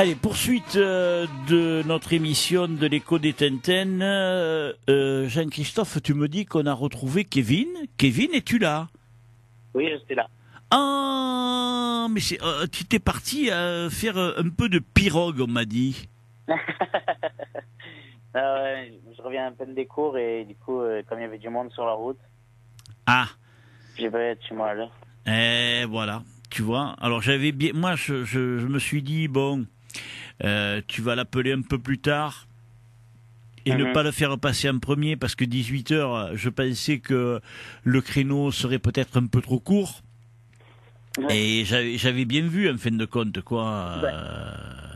Allez, poursuite euh, de notre émission de l'écho des Tintin. Euh, euh, Jean-Christophe, tu me dis qu'on a retrouvé Kevin. Kevin, es-tu là? Oui, je suis là. Ah, mais c'est, euh, tu t'es parti à faire un peu de pirogue, on m'a dit. Ah ouais, je reviens à peine des cours et du coup, comme il y avait du monde sur la route, Ah, j'ai pas être chez moi à l'heure. et voilà, tu vois. Alors j'avais bien, moi, je, je, je me suis dit bon, euh, tu vas l'appeler un peu plus tard. Et ne Mhm. pas le faire passer en premier parce que 18 heures, je pensais que le créneau serait peut-être un peu trop court. Et j'avais bien vu en fin de compte, quoi. Ouais. Euh,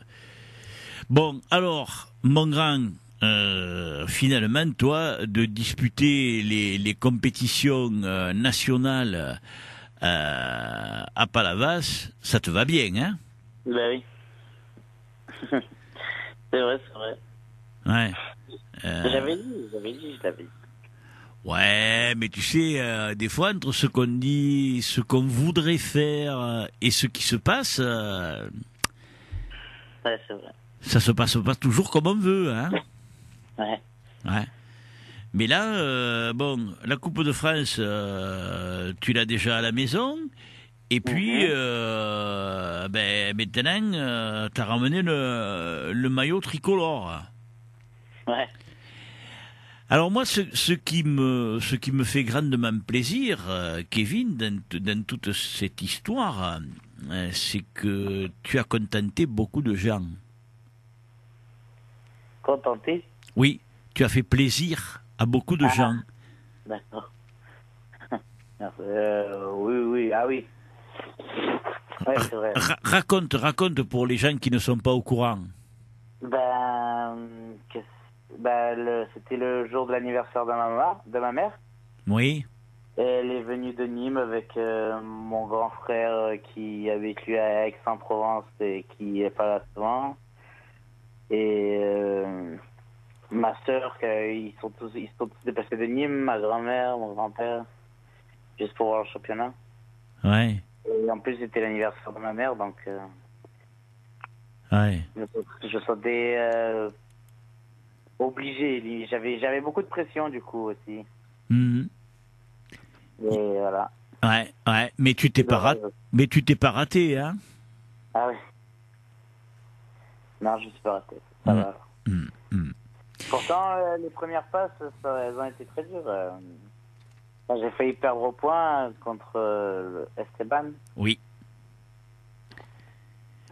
Bon, alors, mon grand, euh, finalement, toi, de disputer les, les compétitions euh, nationales à Palavas, ça te va bien, hein? Oui. c'est vrai, c'est vrai. Ouais. Euh, J'avais dit, j'avais dit, je l'avais dit. Ouais, mais tu sais, euh, des fois, entre ce qu'on dit, ce qu'on voudrait faire euh, et ce qui se passe, euh, Ouais, c'est vrai. ça se passe pas toujours comme on veut, hein Ouais. Ouais. Mais là, euh, bon, la Coupe de France, tu l'as déjà à la maison. Et puis, Mhm. euh, ben, maintenant, tu as ramené le, le maillot tricolore. Ouais. Alors moi, ce, ce qui me, ce qui me fait grandement plaisir, euh, Kevin, dans, toute cette histoire, euh, c'est que tu as contenté beaucoup de gens. Contenté? Oui, tu as fait plaisir à beaucoup de Ah. gens. D'accord. euh, oui, oui, ah oui. Ouais, c'est vrai. Ra- raconte, raconte pour les gens qui ne sont pas au courant. Ben, ben, c'était le jour de l'anniversaire de ma, ma- de ma mère. Oui, Et elle est venue de Nîmes avec euh, mon grand frère euh, qui a vécu à Aix-en-Provence et qui est pas là souvent. Et euh, ma que- ils sont tous ils sont tous déplacés de Nîmes, ma grand-mère, mon grand-père, juste pour voir le championnat. ouais, Et en plus, c'était l'anniversaire de ma mère, donc euh, ouais. je, je sentais euh, obligé. J'avais j'avais beaucoup de pression du coup aussi. Mhm. Et voilà. Ouais, ouais. Mais tu t'es pas raté, mais tu t'es pas raté, hein Ah oui. Non, je suis pas raté. Ça Mm. va. Mhm, mhm. Pourtant, euh, les premières passes, ça, elles ont été très dures. J'ai failli perdre au point contre euh, Esteban. Oui.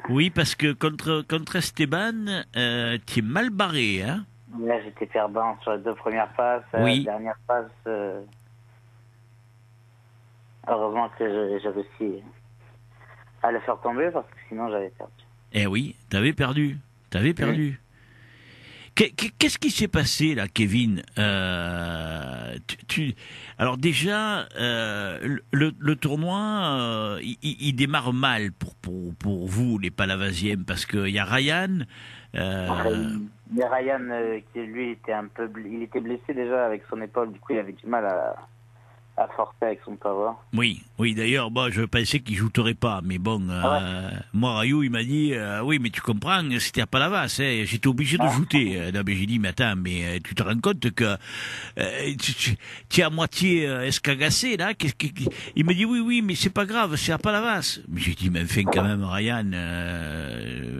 Oui, parce que contre, contre Esteban, euh, tu es mal barré, hein Là, j'étais perdant sur les deux premières passes. Oui. La dernière passe, euh, heureusement que j'ai réussi à le faire tomber parce que sinon j'avais perdu. Eh oui, t'avais perdu. T'avais perdu. Qu'est- qu'est- Qu'est-ce qui s'est passé là, Kevin? Euh, Alors déjà, euh, le, tournoi, euh, il, démarre mal pour, vous, les Palavasiens, parce qu'il y a Ryan. Il y a Ryan qui lui était un peu, il était blessé déjà avec son épaule. Du coup, il avait du mal à, à forcer avec son. Oui, oui. D'ailleurs, moi, je pensais qu'il jouterait pas, mais bon, euh, moi, Rayou, il m'a dit, euh, oui, mais tu comprends, c'était à Palavas, hein, j'étais obligé de Ah. jouter. Euh, non, mais j'ai dit, mais attends, mais tu te rends compte que euh, tu, es à moitié escagassé là Qu'est-ce Il me dit, oui, oui, mais c'est pas grave, c'est à Palavas. Mais j'ai dit, mais enfin, quand même, Ryan.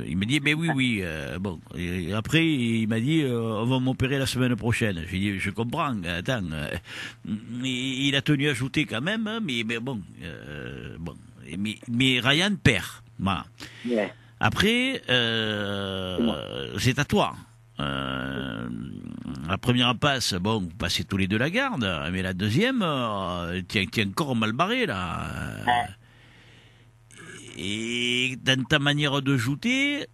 il me dit, mais oui, oui. bon, et après, il m'a dit, on va m'opérer la semaine prochaine. J'ai dit, je comprends. Attends, il il a tenu à jouer quand même, hein, mais, mais bon, euh, bon, mais, mais Ryan perd. Voilà. Ouais. Après, euh, c'est à toi. Euh, la première passe, bon, vous passez tous les deux la garde, mais la deuxième, euh, tiens, tiens encore mal barré là. Et dans ta manière de jouer,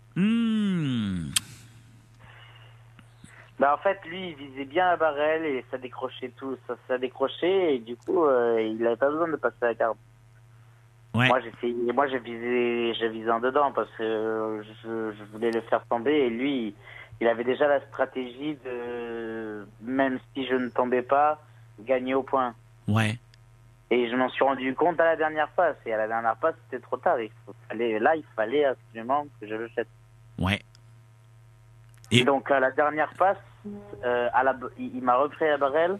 Bah, en fait, lui, il visait bien la barrelle et ça décrochait tout, ça, ça décrochait et du coup, euh, il n'avait pas besoin de passer la ouais, Moi, j'essayais, moi, je visais en dedans parce que euh, je, je voulais le faire tomber et lui, il avait déjà la stratégie de, même si je ne tombais pas, gagner au point. ouais, Et je m'en suis rendu compte à la dernière passe. Et à la dernière passe, c'était trop tard. Il fallait, là, il fallait absolument que je le jette. Ouais. Et donc, à la dernière passe, euh, à la, il, il m'a repris la barrelle.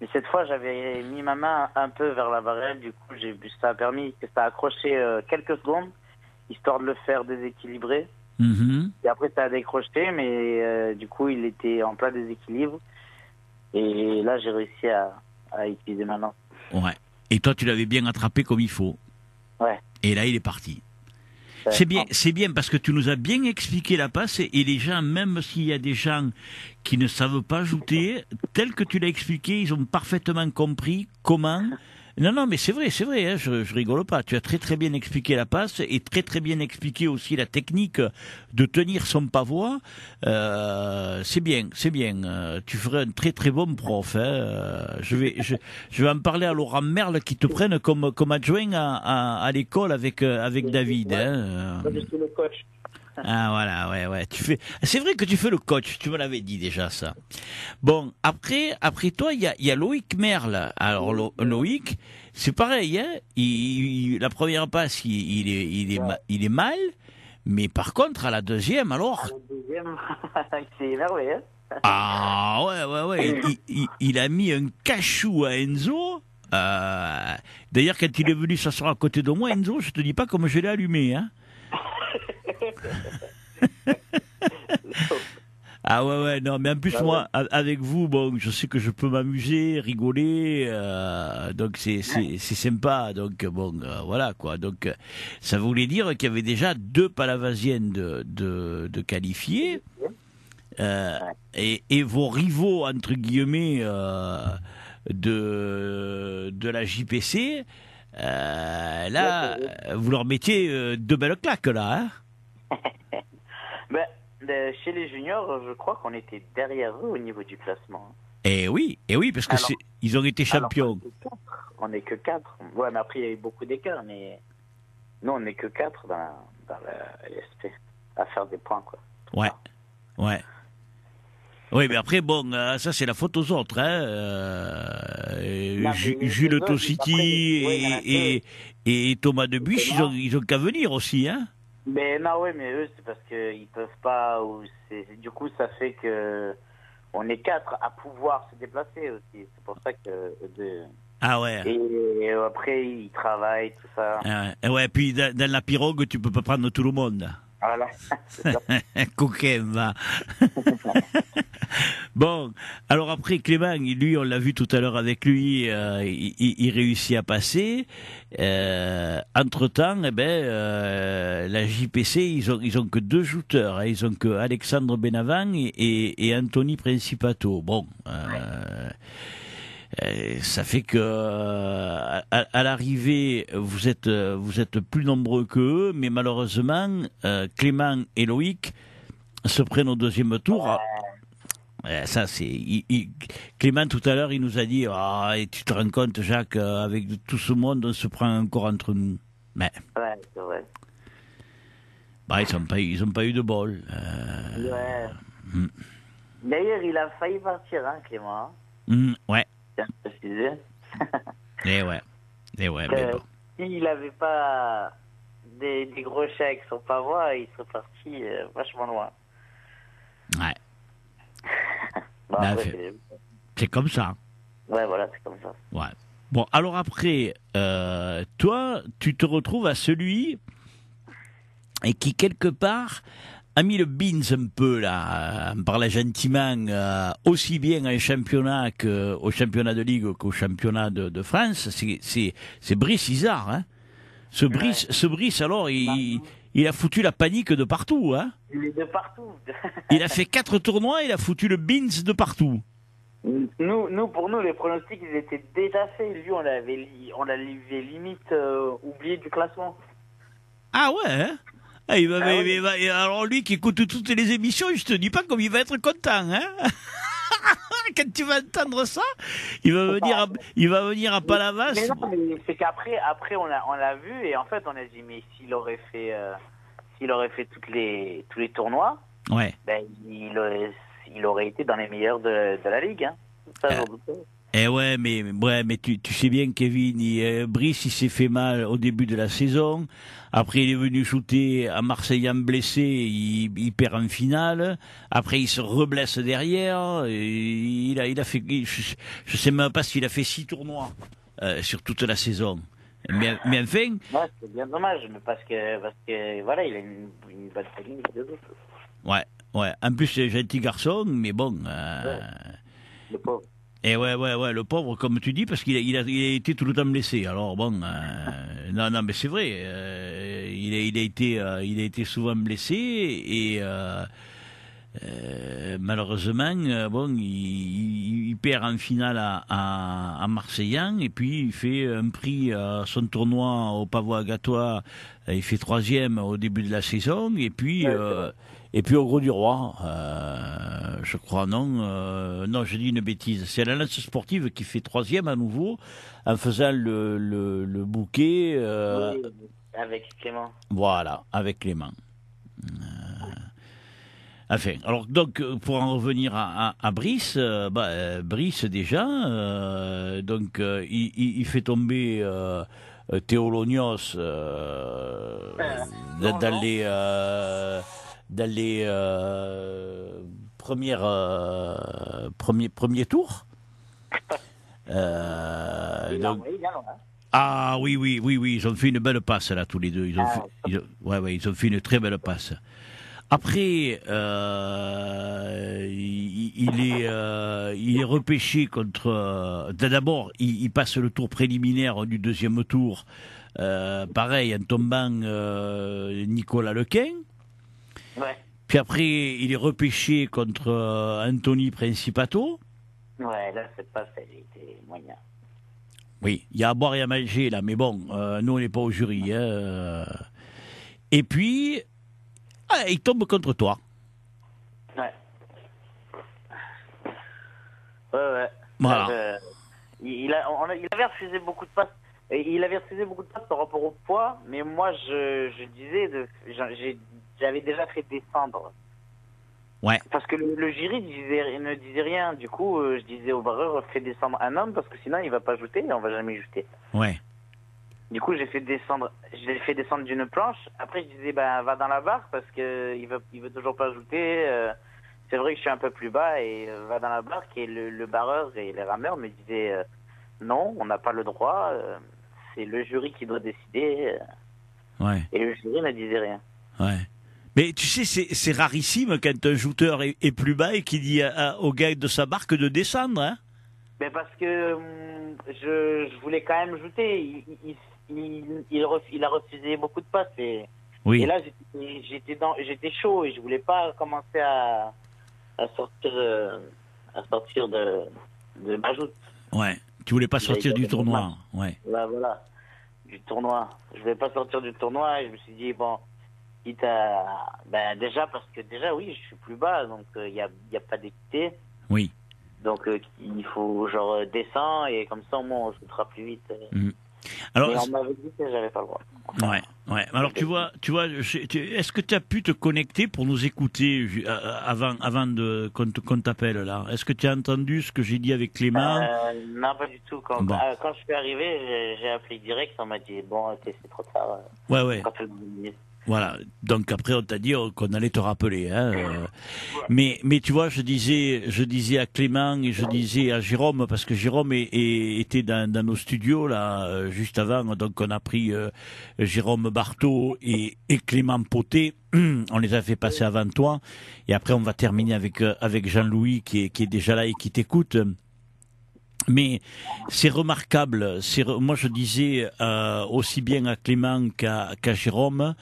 Mais cette fois, j'avais mis ma main un peu vers la barrelle. Du coup, j'ai, ça a permis que ça a accroché euh, quelques secondes, histoire de le faire déséquilibrer. Mhm. Et après, ça a décroché, mais euh, du coup, il était en plein déséquilibre. Et là, j'ai réussi à, à utiliser ma main. Ouais. Et toi, tu l'avais bien attrapé comme il faut. Ouais. Et là, il est parti. C'est bien, c'est bien parce que tu nous as bien expliqué la passe et, les gens, même s'il y a des gens qui ne savent pas jouer, tel que tu l'as expliqué, ils ont parfaitement compris comment. Non, non, mais c'est vrai, c'est vrai, hein, je, rigole pas. Tu as très très bien expliqué la passe et très très bien expliqué aussi la technique de tenir son pavois. Euh, c'est bien, c'est bien. Euh, tu ferais un très très bon prof. Hein. Euh, Je vais, je, vais en parler à Laurent Merle qui te prenne comme comme adjoint à, à, l'école avec avec David. Hein. Le coach. Ah voilà, ouais, ouais. Tu fais. C'est vrai que tu fais le coach. Tu me l'avais dit déjà ça. Bon, après, après toi, il y a, il y a Loïc Merle. Alors Lo- Loïc, c'est pareil. Hein il, il- la première passe, il, il est, il est, ma- il est mal. Mais par contre, à la deuxième, alors, Le deuxième, c'est énervé, hein ah ouais, ouais, ouais, il, il- il a mis un cachou à Enzo. Euh, D'ailleurs, quand il est venu s'asseoir à côté de moi, Enzo, je te dis pas comme je l'ai allumé, hein. Ah ouais ouais non mais en plus Ah moi avec vous bon je sais que je peux m'amuser rigoler euh, donc c'est sympa donc bon euh, voilà quoi. Donc euh, ça voulait dire qu'il y avait déjà deux palavasiennes de de, de qualifiés euh, et et vos rivaux entre guillemets de de la JPC là vous leur mettiez deux belles claques là hein ben, de- Chez les juniors, je crois qu'on était derrière eux au niveau du classement. Eh oui, eh oui, parce que Alors- ils ont été Alors, champions. on n'est que 4. Ouais, mais après, il y a eu beaucoup d'écart, mais nous, on n'est que 4 dans, la- dans la LSP à faire des points, quoi. Ouais, ouais. Oui, mais après, bon, euh, ça c'est la faute aux autres. Hein. Euh, Non, Jules les autres, Tossiti après, oui, il y en a et, et, et Thomas Debuche, ils ont, ils ont qu'à venir aussi. Hein. Mais non, ouais, mais eux, c'est parce qu'ils peuvent pas. Ou c'est, du coup, ça fait que on est 4 à pouvoir se déplacer aussi. C'est pour ça que. De, Ah ouais. et, après, ils travaillent, tout ça. Ah ouais. ouais, puis dans la pirogue, tu peux pas prendre tout le monde. Voilà. Coquin, va. bon, alors après Clément, lui, on l'a vu tout à l'heure avec lui, euh, il, réussit à passer. Euh, entre temps, eh ben, euh, la JPC, ils ont, ils ont que deux shooters. hein. ils ont que Alexandre Benavent et, et, et Anthony Principato. Bon. Ça fait que euh, à, à l'arrivée vous êtes euh, vous êtes plus nombreux que eux, mais malheureusement euh, Clément et Loïc se prennent au deuxième tour. Euh, ça c'est Clément tout à l'heure il nous a dit ah tu te rends compte Jacques euh, avec tout ce monde on se prend encore entre nous. Mais Ouais, c'est vrai. bah, ils ont pas eu- ils ont pas eu de bol. Euh, Ouais. hmm. D'ailleurs, il a failli partir, hein, Clément. hmm, ouais, Préciser. et ouais, et ouais, mais Euh, bon. S'il n'avait pas des, des gros chèques sur Pavois, il serait parti euh, vachement loin. Ouais, c'est- c'est comme ça. ouais, voilà, c'est comme ça. Ouais. Bon, alors après, euh, toi, tu te retrouves à celui et qui quelque part a mis le beans un peu là, en parlant gentiment, euh, aussi bien un championnat qu'au championnat de ligue qu'au championnat de, de France. C'est Brice Isard, hein. Ce Brice, ce Brice alors, il, il a foutu la panique de partout, hein. Il est de partout. Il a fait quatre tournois, il a foutu le beans de partout. nous, nous, pour nous, les pronostics, ils étaient déjà faits. Lui, on l'avait on l'avait limite euh, oublié du classement. Ah ouais hein Ah, il va, Ah mais- oui. mais va- et alors lui qui écoute toutes les émissions, je te dis pas comme il va être content, hein Quand tu vas entendre ça, il va venir, à, il va venir à Palavas. Mais non, mais c'est qu'après, après, on l'a, on l'a vu et en fait, on a dit, mais s'il aurait fait, euh, s'il aurait fait toutes les, tous les tournois, Ouais. ben, il aurait, il aurait été dans les meilleurs de, de la ligue. Hein. Ça, Ah. Eh ouais, mais ouais, mais tu, tu sais bien, Kevin, il, euh, Brice, il s'est fait mal au début de la saison. Après, il est venu shooter à Marseille en blessé, il, il perd en finale. Après, il se reblesse derrière. Et il a, il a fait, je, je sais même pas s'il a fait six tournois euh, sur toute la saison. Mais, mais enfin, Ouais, c'est bien dommage, mais parce que, parce que voilà, il a une, une bonne technique de ouais, ouais. En plus, c'est un gentil garçon, mais bon. Euh, Le pauvre. Et ouais, ouais, ouais, le pauvre, comme tu dis, parce qu'il a, il a, il a été tout le temps blessé. Alors bon, euh, non, non, mais c'est vrai. euh, il, a, il a été, euh, il a été souvent blessé et malheureusement, bon, il, perd en finale à, à, à Marseillan et puis il fait un prix à son tournoi au Pavois Gatois. Il fait troisième au début de la saison et puis. Ouais, et puis au Gros du Roi, euh, je crois non, euh, non, je dis une bêtise. C'est la lance sportive qui fait troisième à nouveau en faisant le, le, le bouquet, euh, Oui, avec Clément. voilà, avec Clément. Euh, Enfin, alors donc pour en revenir à, à, à Brice, bah, Brice déjà, donc il, il, fait tomber Théolonios dans, non, dans non. les dans les euh, premières euh, premiers premiers tours. Euh, donc, hein. ah oui, oui, oui, oui, ils ont fait une belle passe là tous les deux. Ils ont, Ah, fait, ils ont- ouais, ouais, ils ont fait une très belle passe. Après, euh, il, il est, euh, il est repêché contre. euh, D'abord, il, il passe le tour préliminaire du deuxième tour. pareil, en tombant Nicolas Lequin. Ouais. Puis après, il est repêché contre euh, Anthony Principato. Ouais, là, cette passe, elle était moyen. Oui, il y a à boire et à manger là, mais bon, euh, nous on n'est pas au jury. hein, euh. Et puis, ah, il tombe contre toi. Ouais. Ouais, ouais. Voilà. Euh, il, il a, on a- il avait refusé beaucoup de passes. Il avait refusé beaucoup de passes par rapport au poids, mais moi, je, je disais, j'ai- j'avais déjà fait descendre. Ouais. Parce que le, le jury disait, ne disait rien. Du coup, euh, je disais au barreur, fais descendre un homme, parce que sinon, il va pas ajouter et on va jamais ajouter. Ouais, Du coup, j'ai fait descendre, je l'ai fait descendre d'une planche. Après, je disais, ben, va dans la barre parce que il veut, il veut toujours pas ajouter. euh, c'est vrai que je suis un peu plus bas et euh, va dans la barque. Et le, le barreur et les rameurs me disaient, euh, non, on n'a pas le droit. c'est le jury qui doit décider. ouais, et le jury ne disait rien. ouais. Mais tu sais, c'est rarissime quand un joueur est, est plus bas et qu'il dit à- à- au gars de sa barque de descendre. Hein Mais parce que hum, je, je voulais quand même ajouter. Il, il, il, il ref- il a refusé beaucoup de passes et oui, Et là, j'étais- chaud et je voulais pas commencer à, à sortir, euh, à sortir de, de ma joute. ouais. Tu voulais pas sortir du tournoi. Ouais, Là, voilà, du tournoi. Je voulais pas sortir du tournoi et je me suis dit bon, quitte à, ben déjà parce que déjà oui, je suis plus bas, donc il y a, y a pas d'équité. oui. Donc euh, il faut genre euh, descendre et comme ça au moins on shootera plus vite. euh. Alors, Mais on m'avait dit que j'avais pas le droit. Ouais, ouais. Alors tu vois, tu vois, est-ce que tu as pu te connecter pour nous écouter euh, avant, avant de qu'on t'appelle là? Est-ce que tu as entendu ce que j'ai dit avec Clément Euh, non, pas du tout. Quand, Bon. quand je suis arrivé, j'ai- j'ai appelé direct. On m'a dit Bon, ok, c'est trop tard. Ouais, ouais. Voilà. Donc après, on t'a dit euh, qu'on allait te rappeler. Hein, euh. Mais, mais tu vois, je disais, je disais à Clément et je disais à Jérôme parce que Jérôme était dans, nos studios là euh, juste avant. Donc on a pris euh, Jérôme Barthaud et, Clément Poté. On les a fait passer avant toi. Et après, on va terminer avec avec Jean-Louis qui est déjà là et qui t'écoute. Mais c'est remarquable. C'est moi je disais euh, aussi bien à Clément qu'à Jérôme.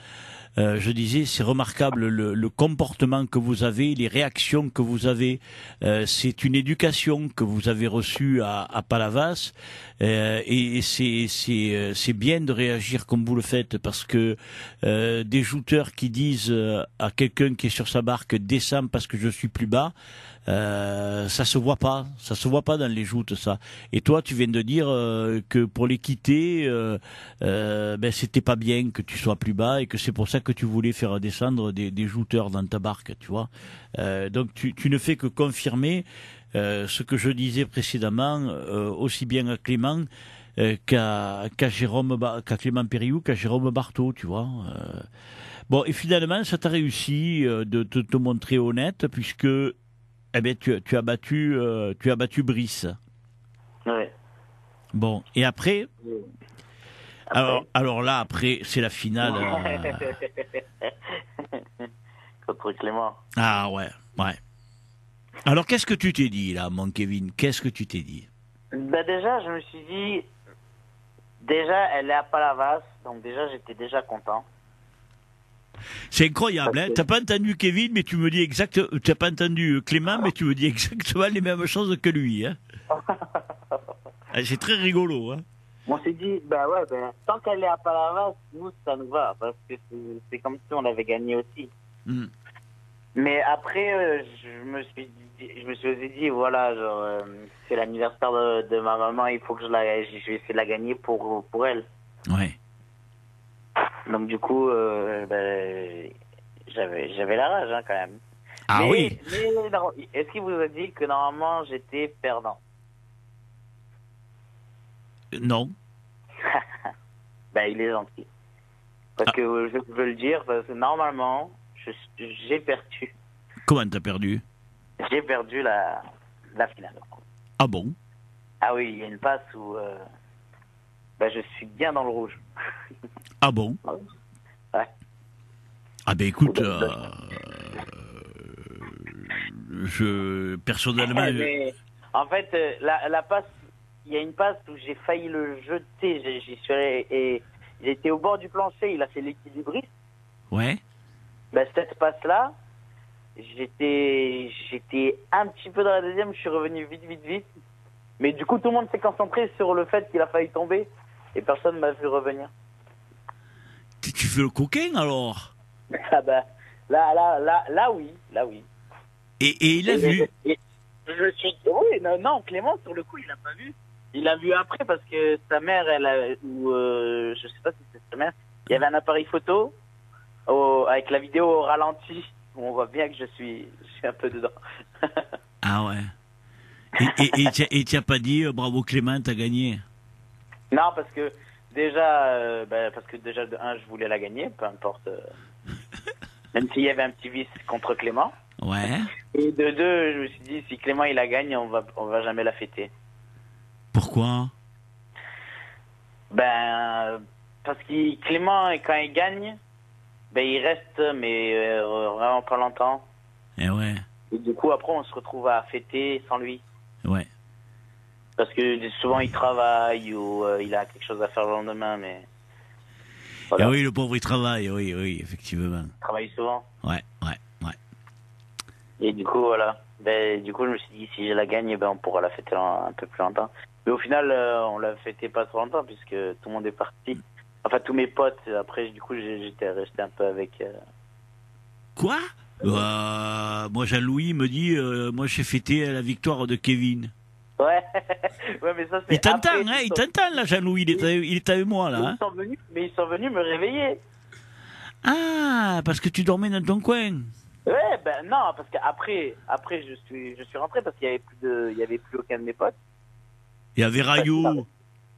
euh, je disais, c'est remarquable le, comportement que vous avez, les réactions que vous avez. Euh, c'est une éducation que vous avez reçue à, Palavas, et, c'est bien de réagir comme vous le faites parce que des jouteurs qui disent à quelqu'un qui est sur sa barque descends parce que je suis plus bas. Euh, ça se voit pas, ça se voit pas dans les joutes ça. Et toi, tu viens de dire euh, que pour l'équité, euh, euh, ben c'était pas bien que tu sois plus bas et que c'est pour ça que tu voulais faire descendre des, des jouteurs dans ta barque, tu vois. Euh, donc tu, tu, ne fais que confirmer ce que je disais précédemment, aussi bien à Clément qu'à qu'à Jérôme, qu'à Clément Périou, qu'à Jérôme Barthaud, tu vois. Bon, et finalement, ça t'a réussi de, de, te montrer honnête, puisque eh bien, tu, tu as battu, tu as battu Brice. Oui. Bon, et après, alors, alors là, après, c'est la finale. Euh... Contre Clément. Ah ouais, ouais. Alors, qu'est-ce que tu t'es dit, là, mon Kevin? Qu'est-ce que tu t'es dit? Bah Déjà, je me suis dit, déjà, elle est à Palavas, donc déjà, j'étais déjà content. C'est incroyable, hein T'as pas entendu Kevin, mais tu me dis exact. T'as pas entendu Clément, mais tu me dis exactement les mêmes choses que lui, hein C'est très rigolo, hein on s'est dit, bah ouais, ben, tant qu'elle est à Palavas, nous, ça nous va, parce que c'est comme si on avait gagné aussi. Mm. Mais après, euh, je me suis dit, je me suis dit, voilà, genre, euh, c'est l'anniversaire de, de, ma maman, il faut que je la, je vais essayer de la gagner pour, pour elle. Ouais. Donc du coup, euh, ben, j'avais, j'avais la rage, hein, quand même. Ah mais, oui. Mais est-ce qu'il vous a dit que normalement j'étais perdant? Non. ben, il est gentil. Parce Ah. que je veux le dire, parce que normalement, je- j'ai perdu. Comment t'as perdu? J'ai perdu la, la finale. Ah bon? Ah oui, il y a une passe où euh, ben, je suis bien dans le rouge. Ah bon? Ouais. Ah ben écoute, euh, je personnellement, je- Mais, en fait, euh, la, la passe, il y a une passe où j'ai failli le jeter. J'y suis allé et il était au bord du plancher, il a fait l'équilibriste. ouais. Ben, cette passe-là, j'étais, j'étais un petit peu dans la deuxième, je suis revenu vite, vite, vite. Mais du coup, tout le monde s'est concentré sur le fait qu'il a failli tomber et personne m'a vu revenir. Tu tu fais le coquin alors? Ah bah, là, là, là, là, oui, là, oui. et, et il a Et- vu? et- je suis oui, non, non, Clément, sur le coup, il l'a pas vu. Il l'a vu après parce que sa mère, elle a, ou euh, je sais pas si c'est sa mère, il y avait un appareil photo au- avec la vidéo au ralenti. où On voit bien que je suis, je suis un peu dedans. Ah ouais. Et, et, et, pas dit euh, bravo Clément, t'as gagné? Non, parce que déjà, euh, ben, parce que déjà de un, je voulais la gagner, peu importe. euh, même s'il y avait un petit vice contre Clément. Ouais. Et de deux, je me suis dit, si Clément il la gagne, on va, on va jamais la fêter. Pourquoi? Ben, parce que Clément, quand il gagne, ben il reste, mais euh, vraiment pas longtemps. Eh ouais. Et du coup, après, on se retrouve à fêter sans lui. Ouais. Parce que souvent, il travaille ou euh, il a quelque chose à faire le lendemain, mais Voilà. Ah oui, le pauvre il travaille, oui, oui, effectivement. il travaille souvent. Ouais, ouais, ouais. Et du coup, voilà. Ben, du coup, je me suis dit, si je la gagne, ben, on pourra la fêter un, un peu plus longtemps. Mais au final, euh, on la fêtait pas trop longtemps puisque tout le monde est parti. Enfin, tous mes potes. Après, du coup, j'étais resté un peu avec. euh, Quoi? Euh, Moi, Jean-Louis me dit, euh, moi j'ai fêté la victoire de Kevin. Ouais, ouais, mais ça c'est. Il t'entend, hein, il sont- t'entend là, Jean-Louis, il il est avec moi là. Ils hein. sont venus, mais ils sont venus me réveiller. Ah, parce que tu dormais dans ton coin. Ouais, ben non, parce qu'après, après, je suis, je suis rentré parce qu'il y avait plus de, il y avait plus aucun de mes potes. Il y avait Rayou.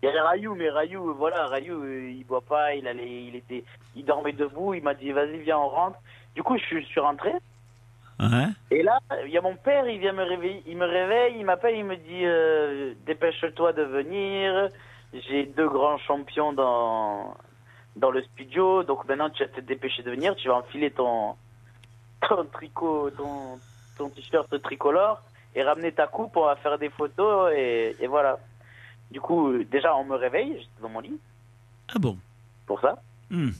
Il y avait Rayou, mais Rayou, voilà, Rayou, euh, il boit pas, il allait, il était, il dormait debout. Il m'a dit, vas-y, viens, on rentre. Du coup, je suis rentré. Et là, il y a mon père, il vient me réveiller, il me réveille, il m'appelle, il me dit, euh, dépêche-toi de venir. J'ai deux grands champions dans, dans le studio, donc maintenant tu vas te dépêcher de venir, tu vas enfiler ton, ton tricot, ton, ton t-shirt tricolore et ramener ta coupe, on va faire des photos et, et voilà. Du coup, déjà, on me réveille, j'étais dans mon lit, Ah bon? Pour ça. Hmm.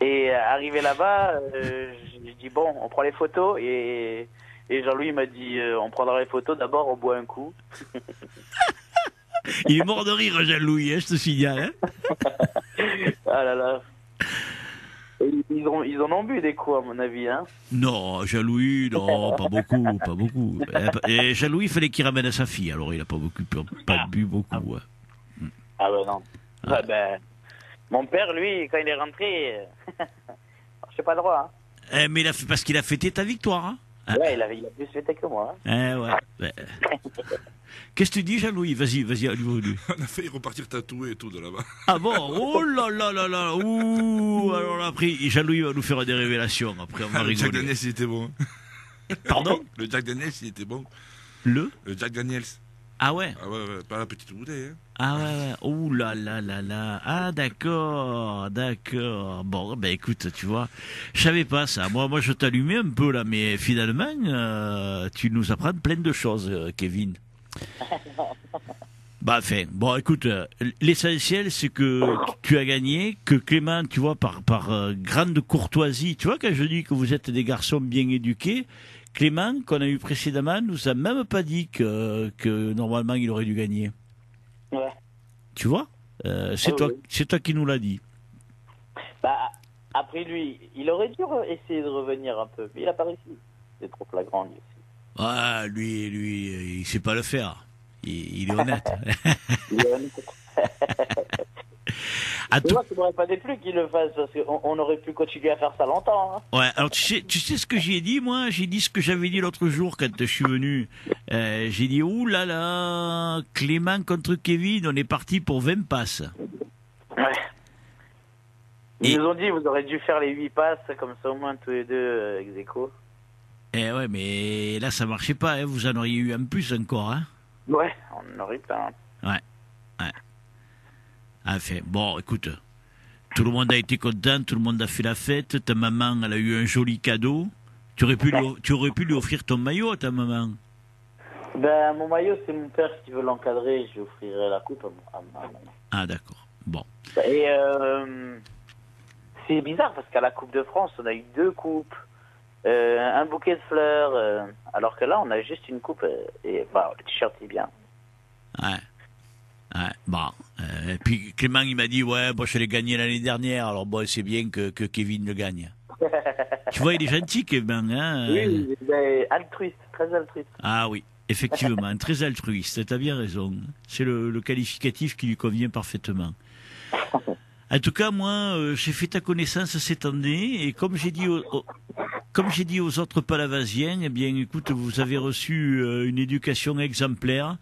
Et euh, arrivé là-bas, euh, j'ai dit bon, on prend les photos et, et Jean-Louis m'a dit euh, on prendra les photos d'abord, on boit un coup. Il est mort de rire, Jean-Louis, hein, je te signale. Hein Ah là là. Ils, ont, ils en ont bu des coups à mon avis. Hein. non, Jean-Louis, non, pas beaucoup, pas beaucoup. Et Jean-Louis, il fallait qu'il ramène sa fille, alors il a pas beaucoup, pas bu beaucoup. ouais. Ah bah non. Ah. Ouais, ben, Mon père, lui, quand il est rentré, euh, je sais pas le droit. Hein. Eh, mais il a fait, parce qu'il a fêté ta victoire. Hein Ah. Ouais, il, a plus fêté que moi. hein. Eh ouais. ouais. Qu'est-ce que tu dis, Jean-Louis? Vas-y, vas-y. On a failli repartir tatoué et tout de là-bas. Ah bon? Oh là là là là Ouh Alors là, après, Jean-Louis va nous faire des révélations. Après, on va le Jack rigoler. Daniels, il était bon. Pardon? Le Jack Daniels, il était bon. Le? Le Jack Daniels. Ah ouais? Ah ouais, ouais, pas la petite bouteille. Hein. Ah ouais, ouais. Ouh là là là là. Ah d'accord, d'accord. Bon, ben écoute, tu vois, je savais pas ça. Moi, moi, je t'allumais un peu là, mais finalement, euh, tu nous apprends plein de choses, euh, Kevin. Bah, enfin, bon, écoute, euh, l'essentiel, c'est que tu as gagné, que Clément, tu vois, par, par grande courtoisie, tu vois, quand je dis que vous êtes des garçons bien éduqués, Clément, qu'on a eu précédemment, nous a même pas dit que, que normalement il aurait dû gagner. Ouais. Tu vois Euh, C'est Ah toi, oui. toi qui nous l'as dit. Bah, après lui, il aurait dû essayer de revenir un peu, mais il a pas réussi. C'est trop flagrant, lui aussi. Ah, lui, lui, il sait pas le faire. Il, il est honnête. Il est honnête. À Tu tout- m'aurait pas déplu qu'il le fasse, parce qu'on on aurait pu continuer à faire ça longtemps. Hein. Ouais, alors tu sais, tu sais ce que j'ai dit, moi? J'ai dit ce que j'avais dit l'autre jour quand je suis venu. Euh, j'ai dit, ouh là là, Clément contre Kevin, on est parti pour 20 passes. Ouais. Ils Et- nous ont dit, vous aurez dû faire les 8 passes, comme ça au moins tous les deux euh, ex aequo. Eh ouais, mais là, ça marchait pas, hein, vous en auriez eu un plus encore, hein Ouais, on en aurait plein. Enfin, bon, écoute, tout le monde a été content, tout le monde a fait la fête, ta maman, elle a eu un joli cadeau. Tu aurais pu lui, tu aurais pu lui offrir ton maillot à ta maman. Ben, mon maillot, c'est mon père qui veut l'encadrer, je lui offrirai la coupe à, ma maman. Ah, d'accord. Bon. Et euh, c'est bizarre parce qu'à la Coupe de France, on a eu deux coupes, euh, un bouquet de fleurs, euh, alors que là, on a juste une coupe et bah, le t-shirt est bien. Ouais. Ouais, bon. Euh, et puis Clément, il m'a dit, ouais, bon, je l'ai gagné l'année dernière, alors bon, c'est bien que, que Kevin le gagne. tu vois, il est gentil, Kevin. Hein euh, Oui, ben, altruiste, très altruiste. Ah oui, effectivement, très altruiste, t'as bien raison. C'est le, le qualificatif qui lui convient parfaitement. En tout cas, moi, euh, j'ai fait ta connaissance cette année, et comme j'ai dit comme j'ai dit aux autres palavasiens, eh bien, écoute, vous avez reçu euh, une éducation exemplaire.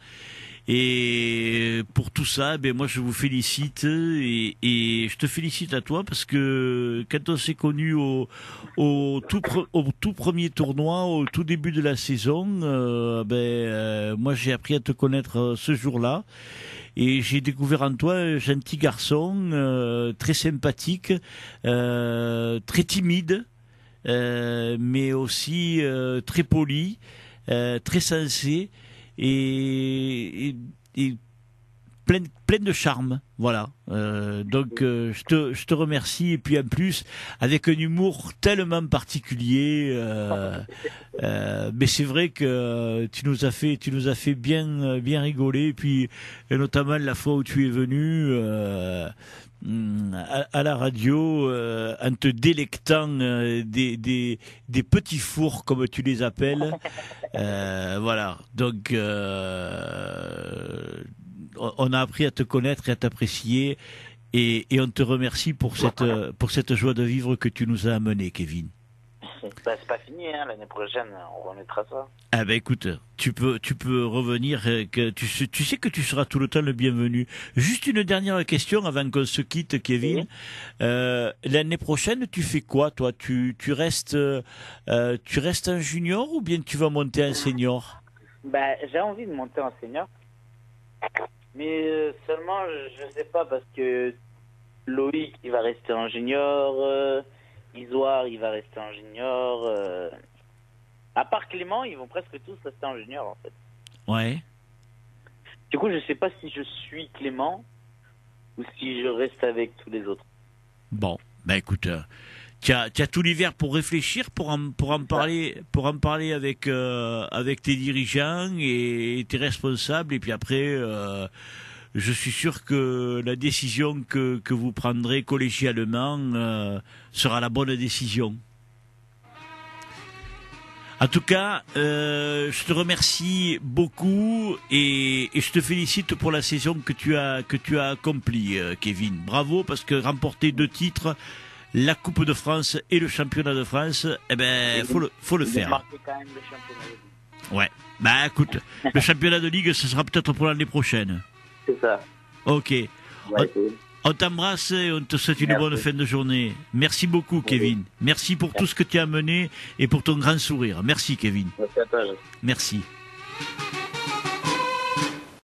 Et pour tout ça, ben moi je vous félicite et, je te félicite à toi parce que quand on s'est connus au, tout, premier tournoi, au tout début de la saison, euh, ben euh, moi j'ai appris à te connaître ce jour-là. Et j'ai découvert en toi un gentil garçon, euh, très sympathique, très timide, mais aussi très poli, très sensé et, et, et plein, plein de charme. Voilà. Euh, donc euh, je, te, remercie et puis en plus avec un humour tellement particulier. euh, mais c'est vrai que tu nous as fait, tu nous as fait bien, bien rigoler. Et puis et notamment la fois où tu es venu. hum, à, la radio en te délectant des, petits fours comme tu les appelles voilà donc on a appris à te connaître et à t'apprécier et, et on te remercie pour cette pour cette joie de vivre que tu nous as amené Kevin Ben, c'est pas fini, hein. l'année prochaine, on remettra ça. Ah ben écoute, tu peux tu peux revenir que tu sais, tu sais que tu seras tout le temps le bienvenu. Juste une dernière question avant qu'on se quitte Kevin. Oui. Euh, l'année prochaine, tu fais quoi toi? Tu tu restes euh, tu restes un junior ou bien tu vas monter un senior? Ben, j'ai envie de monter en senior. Mais euh, seulement, je, je sais pas, parce que Loïc, il va rester en junior. euh, Isoire, il va rester en junior. euh. À part Clément, ils vont presque tous rester en junior, en fait. Ouais. Du coup, je sais pas si je suis Clément ou si je reste avec tous les autres. Bon, ben écoute, euh, tu as, tout l'hiver pour réfléchir, pour en, pour en parler, pour en parler avec euh, avec tes dirigeants et tes responsables, et puis après, euh, je suis sûr que la décision que que vous prendrez collégialement euh, sera la bonne décision. En tout cas, je te remercie beaucoup et, je te félicite pour la saison que tu as que tu as accomplie, Kevin. Bravo parce que remporter deux titres, la Coupe de France et le Championnat de France, eh ben faut le faut le faire. marqué quand même le championnat. de Ligue. Ouais. Bah écoute, le Championnat de Ligue, ce sera peut-être pour l'année prochaine. C'est ça. Ok. On t'embrasse et on te souhaite une Merci. bonne fin de journée. Merci beaucoup, Kevin. Merci pour tout ce que tu as mené et pour ton grand sourire. Merci, Kevin. Merci à toi. Merci.